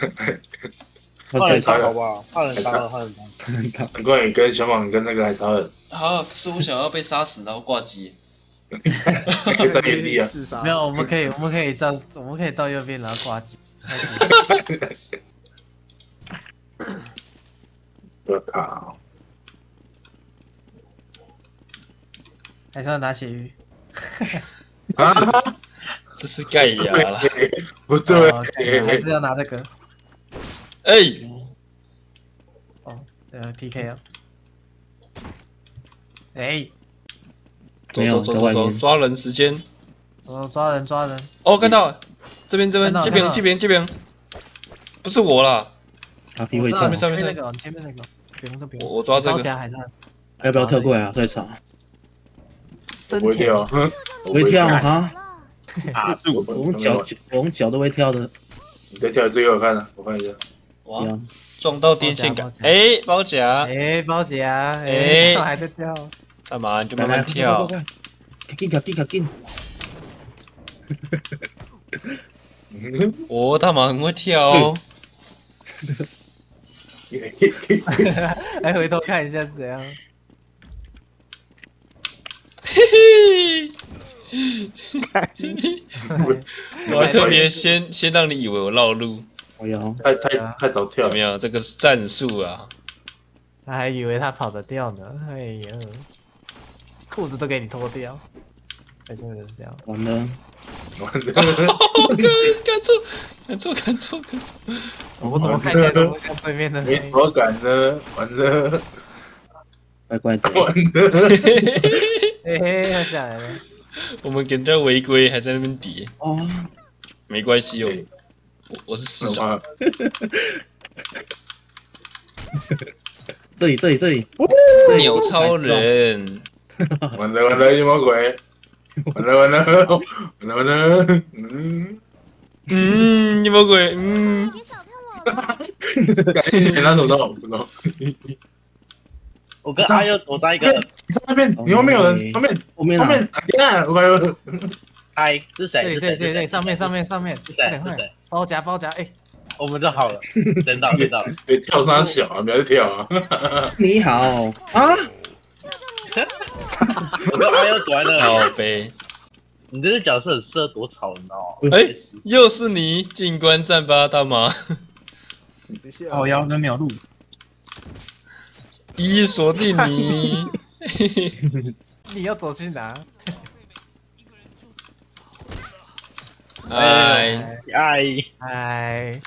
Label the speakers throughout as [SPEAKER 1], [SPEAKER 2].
[SPEAKER 1] 换人
[SPEAKER 2] 他
[SPEAKER 1] 当好不好？换人当了，换人当。
[SPEAKER 2] 难怪你跟小马跟那个海潮人
[SPEAKER 3] 啊，可是我想要被杀死，然后挂机。
[SPEAKER 2] 在原地啊，
[SPEAKER 4] 自杀
[SPEAKER 5] 没有，我们可以，我们可以到，我们可以到右边，然后挂机。
[SPEAKER 2] 我靠！
[SPEAKER 5] 还是要拿血鱼？
[SPEAKER 2] 啊，
[SPEAKER 3] 这是盖亚了。
[SPEAKER 2] 不对
[SPEAKER 5] 还是要拿这个。
[SPEAKER 3] 哎、
[SPEAKER 5] 哦，对啊，TK 啊。哎，
[SPEAKER 3] 走走走走走，抓人时间。
[SPEAKER 5] 哦抓人抓人，
[SPEAKER 3] 哦，看到了，这边这边这边这边这边，不是我啦，
[SPEAKER 6] 他皮会
[SPEAKER 5] 我知道
[SPEAKER 6] 上
[SPEAKER 3] 面，上面
[SPEAKER 5] 那个，你前面那个，不用这不用。
[SPEAKER 3] 我我抓这个。
[SPEAKER 6] 要不要跳过来啊？再吵，
[SPEAKER 5] 身体
[SPEAKER 2] 不会跳，
[SPEAKER 6] 不会跳。啊？
[SPEAKER 1] 啊，
[SPEAKER 2] 我
[SPEAKER 6] 我用脚，我们脚都会跳的，
[SPEAKER 2] 你再跳最给我看啊，我看一下。
[SPEAKER 3] 哇，撞到电线杆哎，包夹，
[SPEAKER 5] 哎，包夹，
[SPEAKER 3] 哎
[SPEAKER 5] 哎，还在跳。
[SPEAKER 3] 干嘛？你就慢慢跳。，
[SPEAKER 6] 快快紧卡紧卡紧，
[SPEAKER 2] 嗯
[SPEAKER 3] 我 他妈很会跳哦，
[SPEAKER 5] 来回头看一下是怎样。
[SPEAKER 3] 嘿嘿，我还特别先先让你以为我绕路，
[SPEAKER 6] 我要
[SPEAKER 2] 太太太早跳。了
[SPEAKER 3] 有没，有？这个是战术啊！
[SPEAKER 5] 他还以为他跑得掉呢，哎呀，裤子都给你脱掉，哎，就是这样。
[SPEAKER 6] 完了，
[SPEAKER 2] 完了，
[SPEAKER 3] 哦，看看错，看错，看错，看错。
[SPEAKER 5] 我怎么看起来都是像对面的
[SPEAKER 2] 没什么感呢，完了，
[SPEAKER 6] 乖乖的，
[SPEAKER 2] 完了，
[SPEAKER 5] 嘿嘿，他下来了。
[SPEAKER 3] 我们给人家违规，还在那边叠，
[SPEAKER 6] 哦，
[SPEAKER 3] 没关系哦。我我是市长，
[SPEAKER 2] 啊
[SPEAKER 6] 这里这里这里，
[SPEAKER 3] 鸟超人，
[SPEAKER 2] 完了完了，阴谋鬼，完了完了完了完了，嗯，
[SPEAKER 3] 嗯，你魔鬼，嗯，
[SPEAKER 7] 别小看我了，
[SPEAKER 2] 感谢你拿手刀，不懂。
[SPEAKER 1] 我跟阿佑躲在一个，
[SPEAKER 2] 你在那边，你后面有人，后面
[SPEAKER 6] 后面啊，
[SPEAKER 2] 后面，呀，我有，
[SPEAKER 1] 嗨，是谁？
[SPEAKER 5] 对？对对对，上面上面上面，
[SPEAKER 1] 是谁？
[SPEAKER 5] 快点快点，
[SPEAKER 1] 是谁？
[SPEAKER 5] 包夹包夹，哎，
[SPEAKER 1] 我们就好了，真到真到。
[SPEAKER 2] 别跳他小啊，不要再跳啊！
[SPEAKER 6] 你好啊，
[SPEAKER 1] 我跟阿优躲在那里，
[SPEAKER 3] 好呗。
[SPEAKER 1] 你这个角色很适合躲草，你知道吗？
[SPEAKER 3] 哎，又是你，进关战吧，大妈。
[SPEAKER 4] 等一下，
[SPEAKER 6] 哦腰那秒路，
[SPEAKER 3] 一锁定你，
[SPEAKER 5] 你要走去哪？
[SPEAKER 3] 哎，
[SPEAKER 1] 哎，
[SPEAKER 5] 哎，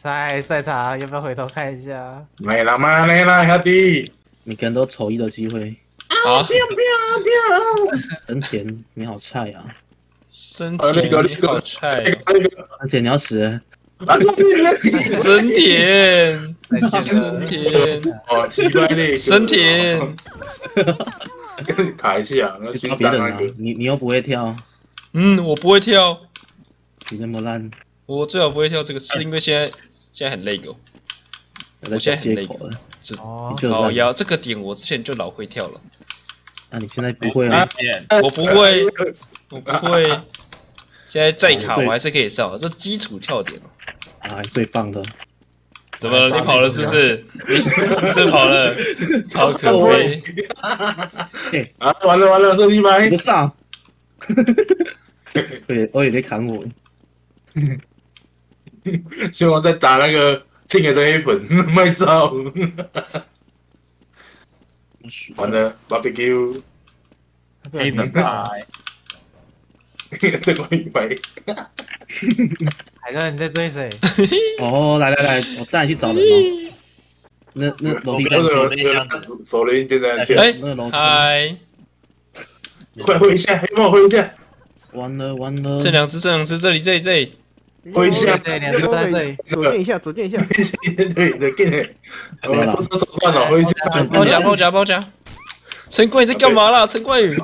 [SPEAKER 5] 帅帅茶，要不要回头看一下？
[SPEAKER 2] 没了吗？没了，兄弟，
[SPEAKER 6] 每个人都丑一的机会，
[SPEAKER 3] 好，
[SPEAKER 6] 真甜，你好菜啊，
[SPEAKER 3] 森
[SPEAKER 2] 啊那个
[SPEAKER 3] 田，你好菜哦，
[SPEAKER 2] 那个，
[SPEAKER 6] 而且你要死。了，
[SPEAKER 2] 啊，
[SPEAKER 3] 森田，
[SPEAKER 5] 再见
[SPEAKER 3] 森。田，
[SPEAKER 2] 哦，奇怪的，
[SPEAKER 3] 森田，
[SPEAKER 2] 跟你卡一下，那
[SPEAKER 6] 别人你你又不会跳，
[SPEAKER 3] 嗯，我不会跳，
[SPEAKER 6] 你那么烂，
[SPEAKER 3] 我最好不会跳这个，是因为现在现在很累狗，
[SPEAKER 6] 我
[SPEAKER 3] 现在很累
[SPEAKER 6] 借口了，
[SPEAKER 3] 这好呀，这个点我之前就老会跳了，
[SPEAKER 6] 那你现在不会啊？
[SPEAKER 3] 我不会，我不会，现在再卡我还是可以上，这基础跳点哦。
[SPEAKER 6] 啊，最棒的，
[SPEAKER 3] 怎么了？你跑了是不是？你是不是跑了？超可悲！
[SPEAKER 2] 啊，完了完了，这地方
[SPEAKER 6] 不上，对，我也在砍我，
[SPEAKER 2] 希望在打那个庆爷的黑粉 卖照，完了 barbecue，
[SPEAKER 5] 被
[SPEAKER 1] 的吧？
[SPEAKER 2] 这个 一百，
[SPEAKER 5] 海哥，你在追谁？
[SPEAKER 6] 哦，来来来，我带你去找人哦。那那楼梯
[SPEAKER 2] 那
[SPEAKER 6] 上，
[SPEAKER 2] 个手雷现在跳，
[SPEAKER 3] 哎
[SPEAKER 6] 那个楼梯，
[SPEAKER 3] 嗨，
[SPEAKER 2] 快回一下，黑帽挥一下，
[SPEAKER 6] 完了完了，
[SPEAKER 3] 这两只，这两只，这里，这里，这里。
[SPEAKER 2] 挥一下，
[SPEAKER 5] 这两个在这里，
[SPEAKER 4] 左键一下，左键一下，
[SPEAKER 2] 对的，给你，我都是手段了，挥一下，
[SPEAKER 3] 包夹，包夹，包夹。陈冠宇在干嘛啦？陈冠宇，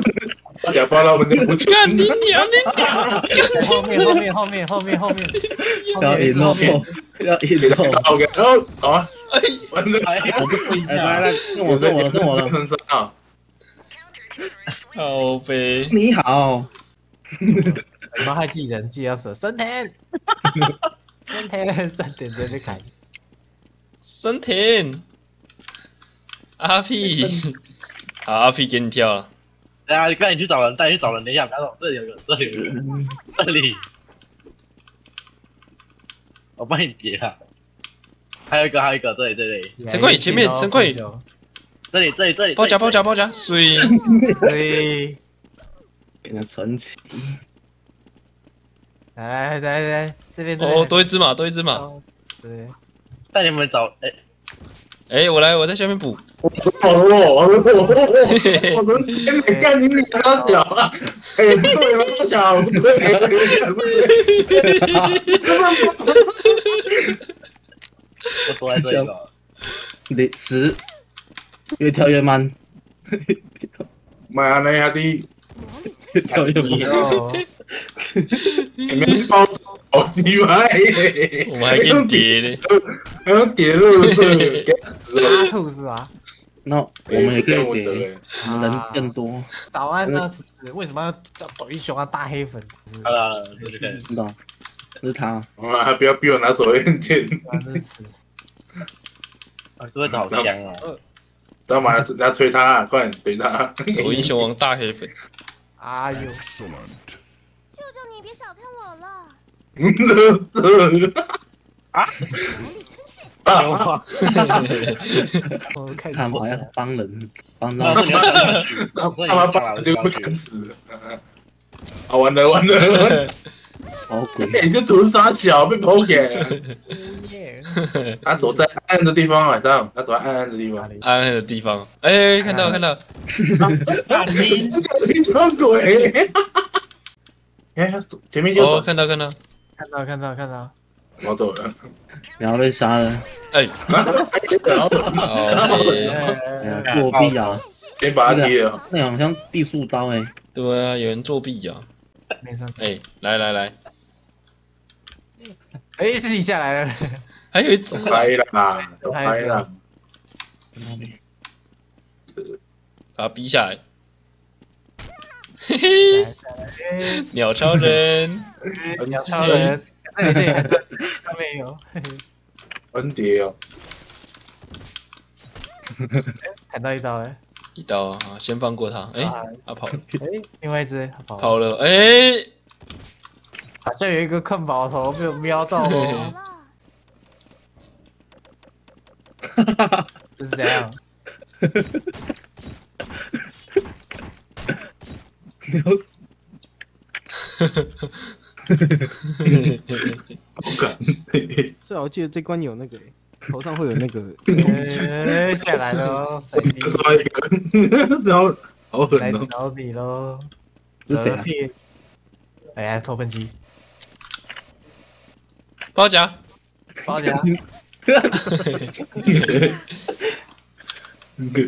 [SPEAKER 2] 假包了，我。
[SPEAKER 3] 干你娘，你娘！
[SPEAKER 5] 后面后面后面后面后面，
[SPEAKER 6] 要赢
[SPEAKER 5] 后面
[SPEAKER 6] 喽，要赢
[SPEAKER 2] 给他
[SPEAKER 6] 喽！
[SPEAKER 2] 打 OK，哦，好啊，
[SPEAKER 3] 哎，
[SPEAKER 2] 完了，
[SPEAKER 1] 我不试一
[SPEAKER 6] 下来来，
[SPEAKER 1] 下，
[SPEAKER 6] 跟我跟我跟我了，
[SPEAKER 2] 身
[SPEAKER 3] 好呗。
[SPEAKER 6] 你好，
[SPEAKER 5] 你们还记人，记要舍生田。三天三点直接被砍。
[SPEAKER 3] 森田，阿屁好，阿屁给你跳了。
[SPEAKER 1] 等下赶紧去找人，带你去找人。等一下，不要动，这里有个，这里有个，这里。我帮你叠啊。还有一个，还有一个，这里，这里，
[SPEAKER 3] 陈冠宇前面陈冠宇
[SPEAKER 1] 这里，这里，这里。
[SPEAKER 3] 包夹包夹包夹，水。
[SPEAKER 5] 水，
[SPEAKER 6] 给他存起。
[SPEAKER 5] 来来来来，这边这
[SPEAKER 3] 哦，多一只嘛，多一只嘛。
[SPEAKER 5] 哦对，
[SPEAKER 1] 带你们找，哎，
[SPEAKER 3] 哎，我来，我在下面补。
[SPEAKER 2] 好了我，我我我我从前面干你娘屌啊！哎，不对，不巧，不对，不对，
[SPEAKER 1] 我躲在这里了。
[SPEAKER 6] 你十，越跳越慢，
[SPEAKER 2] 妈那呀的，
[SPEAKER 6] 越跳越慢。
[SPEAKER 5] 哦，
[SPEAKER 2] 你们包！
[SPEAKER 3] 我们还给你叠呢。
[SPEAKER 2] 还要叠乐色，该死了！
[SPEAKER 5] 阿兔是吧？
[SPEAKER 6] 那我们也可以
[SPEAKER 2] 我
[SPEAKER 6] 给，我们人更多，
[SPEAKER 5] 早安呢？是为什么要叫抖音熊啊？大黑粉丝，
[SPEAKER 1] 好了，对对对，
[SPEAKER 6] 知道？是他，
[SPEAKER 2] 妈，不要逼我拿手链剑，
[SPEAKER 5] 真的是
[SPEAKER 1] 啊，这位置好香啊！
[SPEAKER 2] 知道吗？人家吹他，快点吹他！
[SPEAKER 3] 抖音熊王大黑粉，
[SPEAKER 5] 哎呦，
[SPEAKER 7] 别小看我了，
[SPEAKER 2] 啊！
[SPEAKER 1] 啊，
[SPEAKER 5] 我看
[SPEAKER 6] 他好像帮人，帮到
[SPEAKER 2] 他妈爸就不敢死了。啊，完了完了完了！
[SPEAKER 6] 好鬼，
[SPEAKER 2] 哎，你这图傻小，被抛给。
[SPEAKER 5] 耶，
[SPEAKER 2] 他躲在暗暗的地方，晚上他躲在暗暗的地方。
[SPEAKER 3] 暗暗的地方。哎，看到看到，
[SPEAKER 2] 你什么鬼？哎，前面就
[SPEAKER 3] 哦，看到看到。
[SPEAKER 5] 看到看到看到，
[SPEAKER 2] 我走了。
[SPEAKER 6] 然后被杀了，
[SPEAKER 3] 哎，
[SPEAKER 2] 然后
[SPEAKER 3] 好嘞。
[SPEAKER 6] 哎呀，作弊啊！
[SPEAKER 2] 先把他踢了。
[SPEAKER 6] 那好像地术刀哎，
[SPEAKER 3] 对啊，有人作弊啊！
[SPEAKER 5] 没事。
[SPEAKER 3] 哎，来来来，
[SPEAKER 5] 哎，自己下来了，
[SPEAKER 3] 还有一只啊，
[SPEAKER 2] 拍了，都拍了。
[SPEAKER 3] 把他逼下来。嘿 鸟超人，
[SPEAKER 5] 鸟超人，这里这里上面有，
[SPEAKER 2] 恩蝶哦，
[SPEAKER 5] 砍到一刀哎，
[SPEAKER 3] 一刀啊，先放过他。哎，
[SPEAKER 5] 啊。
[SPEAKER 3] 他跑了，
[SPEAKER 5] 哎，另外一只跑
[SPEAKER 3] 跑了。哎，
[SPEAKER 5] 好像有一个困宝头被我瞄到
[SPEAKER 7] 了，
[SPEAKER 5] 这是怎样？
[SPEAKER 2] 好敢。
[SPEAKER 4] 最好记得这关有那个欸头上会有那个，
[SPEAKER 5] 呃，下来喽，水滴
[SPEAKER 2] 多一个，然后好
[SPEAKER 5] 来
[SPEAKER 2] 狠哦。
[SPEAKER 5] 找你喽，
[SPEAKER 6] 是谁！
[SPEAKER 5] 哎呀，偷喷机，
[SPEAKER 3] 包夹，
[SPEAKER 5] 包夹，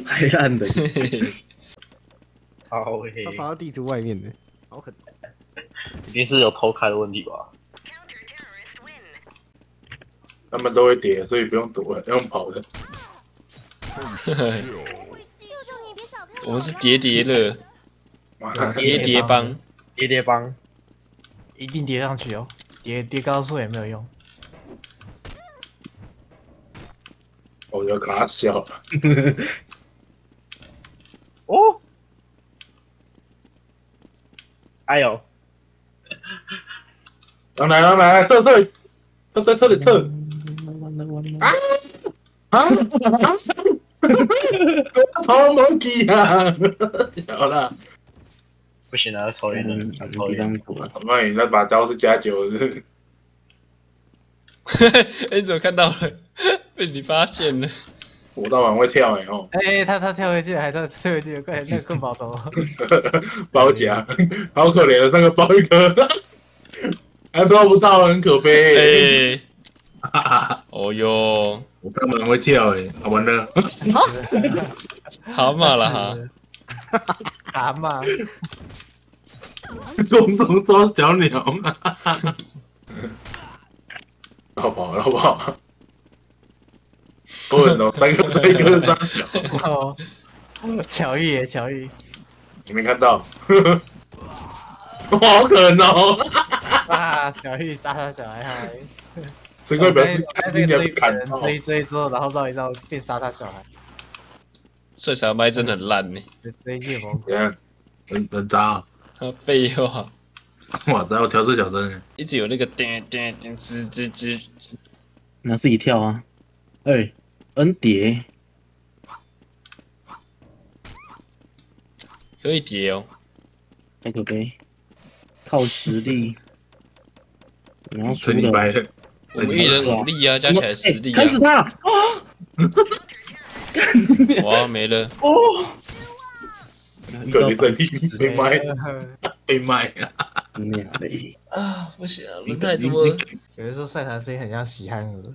[SPEAKER 6] 黑 暗的，
[SPEAKER 1] 好黑
[SPEAKER 4] 他，爬到地图外面的，好狠。
[SPEAKER 1] 一定是有偷开的问题吧？
[SPEAKER 2] 他们都会叠，所以不用躲了，用跑的。
[SPEAKER 3] 我们是叠叠乐，
[SPEAKER 2] 妈
[SPEAKER 3] 叠叠帮。
[SPEAKER 1] 叠叠帮，
[SPEAKER 5] 一定叠上去哦，叠叠高速也没有用。
[SPEAKER 2] 我就跟他笑了。
[SPEAKER 1] 哦，哎呦，
[SPEAKER 2] 来来来，这这里，这这这里这里啊啊！超 monkey 啊！好了，
[SPEAKER 1] 不行了，抽烟
[SPEAKER 6] 嗯，
[SPEAKER 1] 了，抽
[SPEAKER 6] 地
[SPEAKER 1] 烟。
[SPEAKER 6] 方躲，
[SPEAKER 2] 怎么你那把刀是加九的？
[SPEAKER 3] 哎，你怎么看到了？被你发现了。
[SPEAKER 2] 我倒蛮会跳哎哦，
[SPEAKER 5] 哎，他他跳回去，还在跳回去，快那个困宝头，
[SPEAKER 2] 包夹，好可怜的那个包一个，还包不到，很可悲。
[SPEAKER 3] 哎，哦哟，
[SPEAKER 2] 我根本会跳哎，完了，
[SPEAKER 3] 蛤蟆了哈。
[SPEAKER 5] 蛤蟆，
[SPEAKER 2] 重重抓小鸟，老跑老跑，不能哦，三个三个三小，
[SPEAKER 5] 哦，巧遇耶，巧遇，
[SPEAKER 2] 你没看到？好可能哦，
[SPEAKER 5] 啊，巧遇杀他小孩孩，
[SPEAKER 2] 这个表示
[SPEAKER 5] 我
[SPEAKER 2] 看
[SPEAKER 5] 被这个追
[SPEAKER 2] 你想砍
[SPEAKER 5] 人追一追之后，然后绕一绕变杀他小孩，
[SPEAKER 3] 睡傻麦真的很烂呢，
[SPEAKER 5] 追夜魔鬼。
[SPEAKER 2] 很很渣。啊！
[SPEAKER 3] 他废话，
[SPEAKER 2] 哇塞，我调色小灯，
[SPEAKER 3] 一直有那个叮叮叮吱吱吱，
[SPEAKER 6] 那自己跳啊！哎，N 叠，
[SPEAKER 3] 可以叠哦。
[SPEAKER 6] 太可悲，靠实力。然后输了，
[SPEAKER 2] 这礼拜
[SPEAKER 3] 我们一人努力啊，加起来实力啊
[SPEAKER 6] 哎砍死。他！啊！
[SPEAKER 3] 哇，没了，
[SPEAKER 2] 可怜胜利被卖被卖了，
[SPEAKER 6] 娘嘞！
[SPEAKER 3] 啊，不行啊，人太多了。
[SPEAKER 5] 有人说帅谈声音很像喜憨儿。